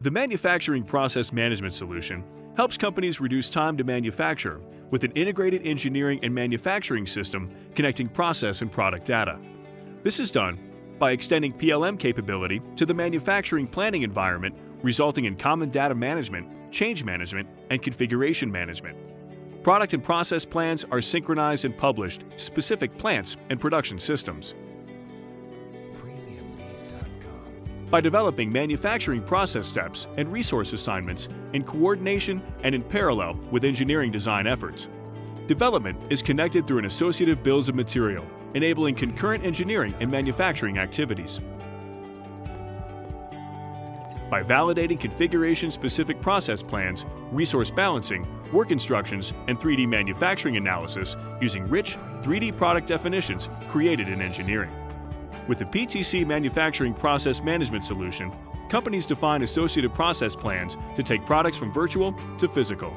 The Manufacturing Process Management Solution helps companies reduce time to manufacture with an integrated engineering and manufacturing system connecting process and product data. This is done by extending PLM capability to the manufacturing planning environment, resulting in common data management, change management, and configuration management. Product and process plans are synchronized and published to specific plants and production systems. By developing manufacturing process steps and resource assignments in coordination and in parallel with engineering design efforts. Development is connected through an associative bills of material, enabling concurrent engineering and manufacturing activities. By validating configuration-specific process plans, resource balancing, work instructions, and 3D manufacturing analysis using rich 3D product definitions created in engineering. With the PTC Manufacturing Process Management Solution, companies define associated process plans to take products from virtual to physical.